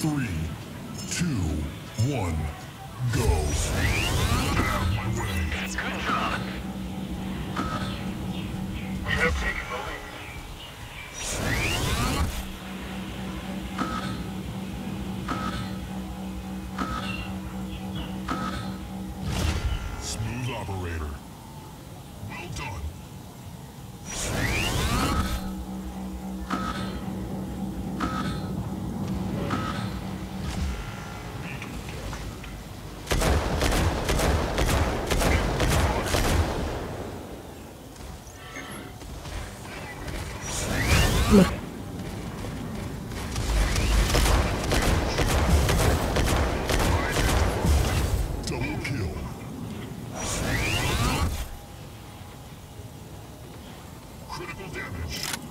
Three, two, one, go. Out of my way. Good job. We have taken Critical damage.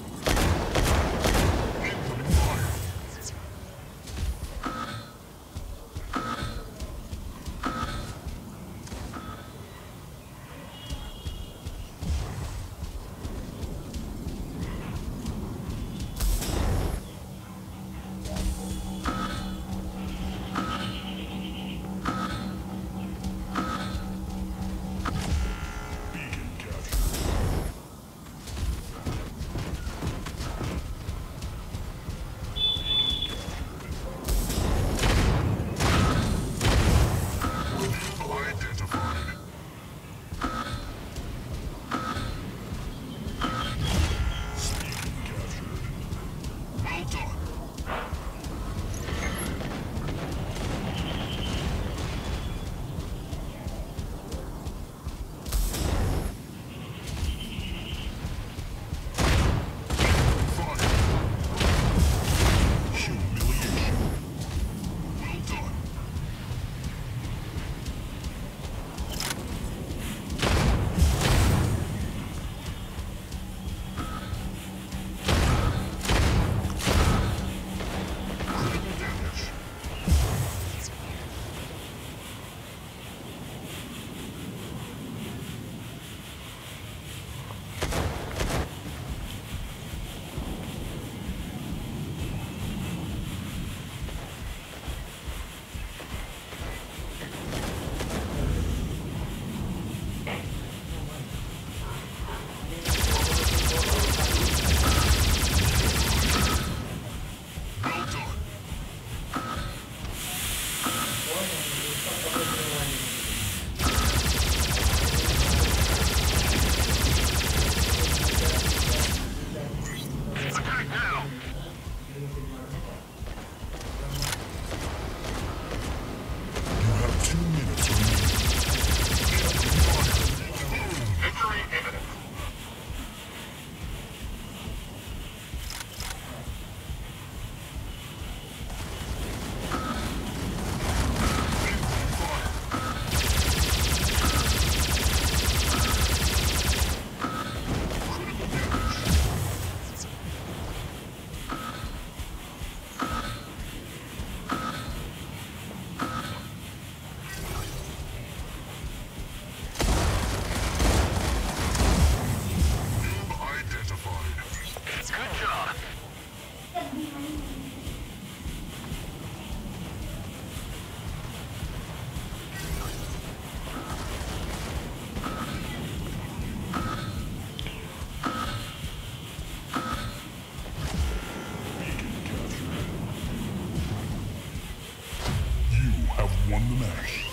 Good job. You have won the match.